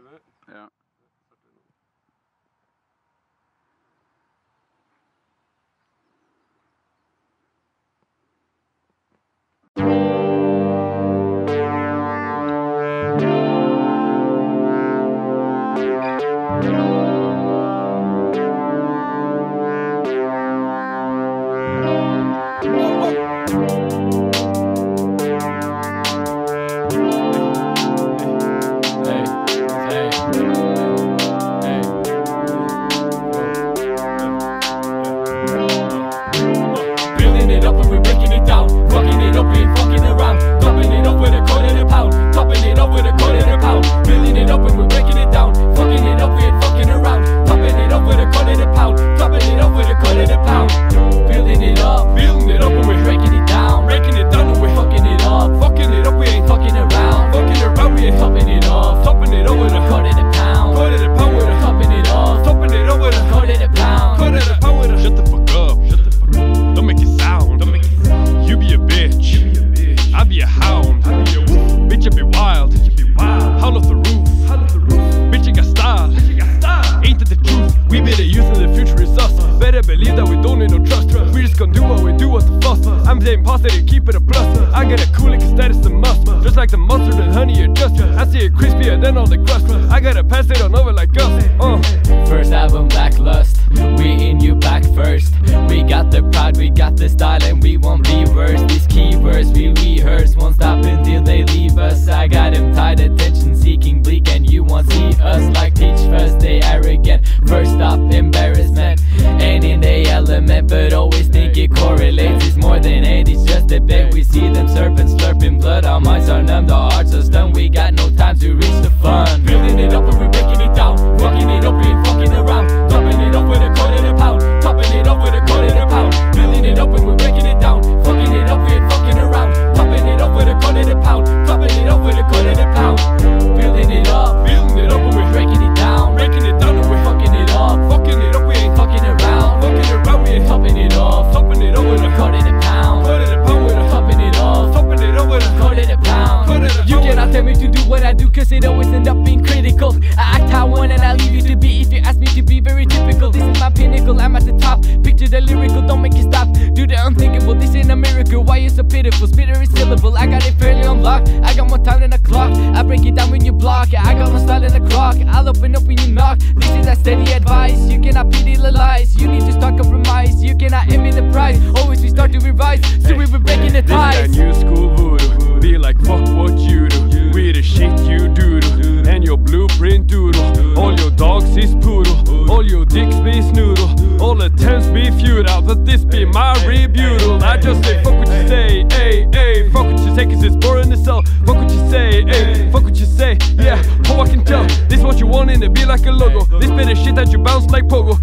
med. Ja. I'm saying positive, keep it a plus. I it cool, cause that is the must. Just like the mustard and honey, you just. I see it crispier than all the crust. I gotta pass it on over like us. Uh. First album, Blacklust. We in you back first. We got the pride, we got the style, and we won't be worse. These keywords we rehearse, won't stop until they leave us. I got him tight, attention seeking, bleak, and you won't see us like teach first. See them serpents slurping blood. Our minds are numb, the hearts are stunned. We got no time to reach the fun. Building it up and we're breaking to do what I do cause it always end up being critical. I act how I want and I leave you to be if you ask me to be very typical. This is my pinnacle, I'm at the top. Picture the lyrical, don't make it stop. Do the unthinkable, this ain't a miracle. Why you so pitiful? Spit every syllable, I got it fairly unlocked. I got more time than a clock. I break it down when you block. I got more style than a clock. I'll open up when you knock. This is a steady advice. You cannot pity the lies. You need to start compromise. You cannot envy the price. Always we start to revise. So we were breaking the This doodle. All your dogs is poodle. All your dicks be snoodle. All attempts be futile. But this be my rebuttal. I just say fuck what you say. Ay, ay. Fuck what you say cause it's boring as hell. Fuck what you say. Ay. Fuck what you say. Yeah. Oh I can tell. This what you want it be like a logo. This bit of shit that you bounce like pogo.